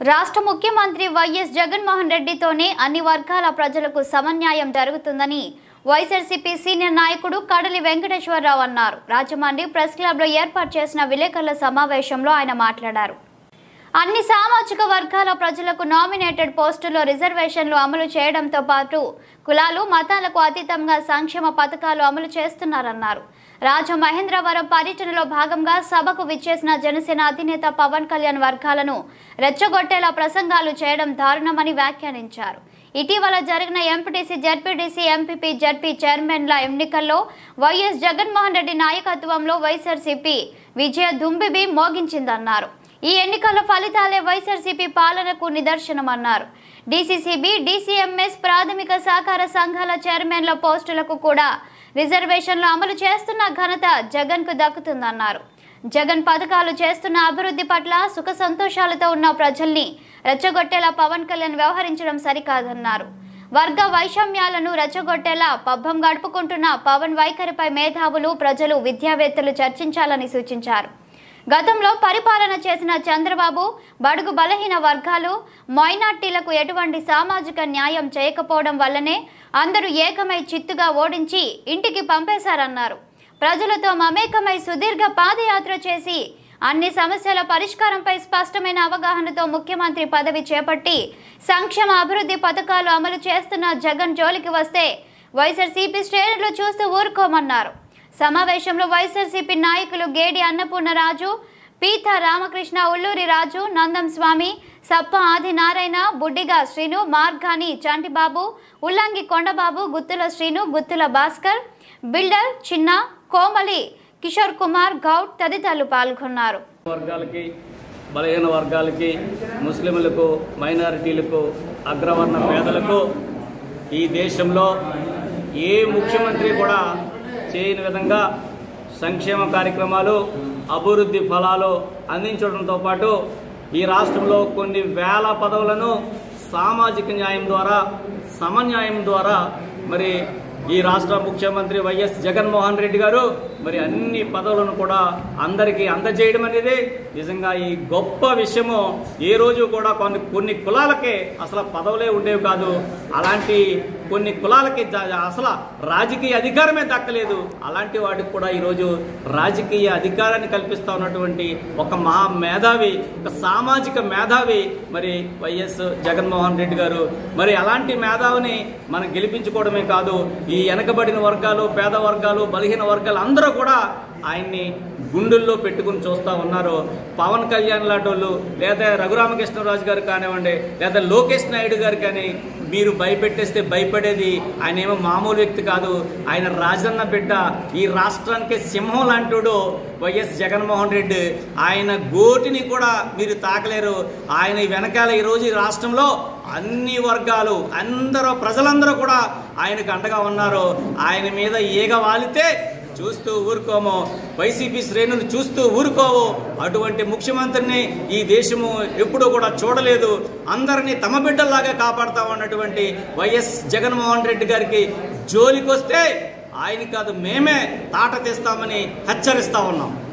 రాష్ట్ర ముఖ్యమంత్రి వైఎస్ జగన్మోహన్ రెడ్డితోనే అన్ని వర్గాల ప్రజలకు సమన్యాయం జరుగుతుందని వైఎస్ఆర్సీపీ సీనియర్ నాయకుడు కడలి వెంకటేశ్వరరావు అన్నారు. రాజమండ్రి ప్రెస్ క్లబ్లో ఏర్పాటు చేసిన విలేకరుల సమావేశంలో ఆయన మాట్లాడారు. అన్ని సామాజిక వర్గాల ప్రజలకు నామినేటెడ్ పోస్టుల్లో రిజర్వేషన్లు అమలు చేయడంతో పాటు కులాలు మతాలకు అతీతంగా సంక్షేమ పథకాలు అమలు చేస్తున్నారన్నారు. రాజమహేంద్రవరం పర్యటనలో భాగంగా సభకు విచ్చేసిన జనసేన అధినేత పవన్ కళ్యాణ్ వర్గాలను రెచ్చగొట్టేలా ప్రసంగాలు చేయడం దారుణమని వ్యాఖ్యానించారు. ఇటీవల జరిగిన ఎంపీటీసీ జడ్పీటీసీ ఎంపీపీ జడ్పీ చైర్మన్ల ఎన్నికల్లో వైఎస్ జగన్మోహన్ రెడ్డి నాయకత్వంలో వైఎస్ఆర్సీపీ విజయ దుంబిబి మోగించిందన్నారు. ఈ ఎన్నికల ఫలితాలే వైఎస్ఆర్సీపీ పాలనకు నిదర్శనమన్నారు. డీసీసీబీ డీసీఎంఎస్ ప్రాథమిక సహకార సంఘాల చైర్మన్ల పోస్టులకు కూడా రిజర్వేషన్లు అమలు చేస్తున్న ఘనత జగన్కు దక్కుతుందన్నారు. జగన్ పథకాలు చేస్తున్న అభివృద్ధి పట్ల సుఖ సంతోషాలతో ఉన్న ప్రజల్ని రెచ్చగొట్టేలా పవన్ కళ్యాణ్ వ్యవహరించడం సరికాదన్నారు. వర్గ వైషమ్యాలను రెచ్చగొట్టేలా పబ్బం గడుపుకుంటున్న పవన్ వైఖరిపై మేధావులు ప్రజలు విద్యావేత్తలు చర్చించాలని సూచించారు. గతంలో పరిపాలన చేసిన చంద్రబాబు బడుగు బలహీన వర్గాలు మైనార్టీలకు ఎటువంటి సామాజిక న్యాయం చేయకపోవడం వల్లనే అందరూ ఏకమై చిత్తుగా ఓడించి ఇంటికి పంపేశారన్నారు. ప్రజలతో మమేకమై సుదీర్ఘ పాదయాత్ర చేసి అన్ని సమస్యల పరిష్కారంపై స్పష్టమైన అవగాహనతో ముఖ్యమంత్రి పదవి చేపట్టి సంక్షేమ అభివృద్ధి పథకాలు అమలు చేస్తున్న జగన్ జోలికి వస్తే వైఎస్ఆర్సీపీ శ్రేణులు చూస్తూ ఊరుకోమన్నారు. సమావేశంలో వైఎస్ఆర్సీపీ నాయకులు గేడి అన్నపూర్ణరాజు పీత రామకృష్ణ ఉల్లూరి రాజు నందం స్వామి సప్ప ఆదినారాయణ బుడ్డిగా శ్రీను మార్గాని చాంటిబాబు ఉల్లంగి కొండబాబు గుత్తుల శ్రీను గుత్తుల భాస్కర్ బిల్డర్ చిన్న కోమలి కిషోర్ కుమార్ గౌడ్ తదితరులు పాల్గొన్నారు. వర్గాలకి బలహీన వర్గాలకి ముస్లింలకు మైనారిటీలకు అగ్రవర్ణ పేదలకు ఈ దేశంలో ఏ ముఖ్యమంత్రి కూడా చేయని విధంగా సంక్షేమ కార్యక్రమాలు అభివృద్ధి ఫలాలు అందించడంతో పాటు ఈ రాష్ట్రంలో కొన్ని వేల పదవులను సామాజిక న్యాయం ద్వారా సమన్యాయం ద్వారా మరి ఈ రాష్ట్ర ముఖ్యమంత్రి వైఎస్ జగన్మోహన్ రెడ్డి గారు మరి అన్ని పదవులను కూడా అందరికీ అందజేయడం అనేది నిజంగా ఈ గొప్ప విషయము. ఏ రోజు కూడా కొన్ని కొన్ని కులాలకే అసలు పదవులే ఉండేవి కాదు. అలాంటి కొన్ని కులాలకి అసలు రాజకీయ అధికారమే దక్కలేదు. అలాంటి వాటికి కూడా ఈరోజు రాజకీయ అధికారాన్ని కల్పిస్తూ ఉన్నటువంటి ఒక మహా మేధావి ఒక సామాజిక మేధావి మరి వైఎస్ జగన్మోహన్ రెడ్డి గారు. మరి అలాంటి మేధావిని మనం గెలిపించుకోవడమే కాదు. ఈ ఈ వెనకబడిన వర్గాలు పేద వర్గాలు బలహీన వర్గాలు అందరూ కూడా ఆయన్ని గుండెల్లో పెట్టుకుని చూస్తూ ఉన్నారు. పవన్ కళ్యాణ్ లాంటి వాళ్ళు లేదా రఘురామకృష్ణరాజు గారు కానివ్వండి లేదా లోకేష్ నాయుడు గారు కానీ మీరు భయపెట్టేస్తే భయపడేది ఆయన ఏమో మామూలు వ్యక్తి కాదు. ఆయన రాజన్న బిడ్డ ఈ రాష్ట్రానికి సింహం లాంటివాడు వైఎస్ జగన్మోహన్ రెడ్డి. ఆయన గోటిని కూడా మీరు తాకలేరు. ఆయన వెనకాల ఈరోజు ఈ రాష్ట్రంలో అన్ని వర్గాలు అందరూ ప్రజలందరూ కూడా ఆయనకు అండగా ఉన్నారు. ఆయన మీద ఈగ వాలితే చూస్తూ ఊరుకోము. వైసీపీ శ్రేణులు చూస్తూ ఊరుకోవు. అటువంటి ముఖ్యమంత్రిని ఈ దేశము ఎప్పుడూ కూడా చూడలేదు. అందరినీ తమ బిడ్డల్లాగా కాపాడుతా ఉన్నటువంటి వైఎస్ జగన్మోహన్ రెడ్డి గారికి జోలికొస్తే ఆయన కాదు మేమే తాట తీస్తామని హెచ్చరిస్తా ఉన్నాం.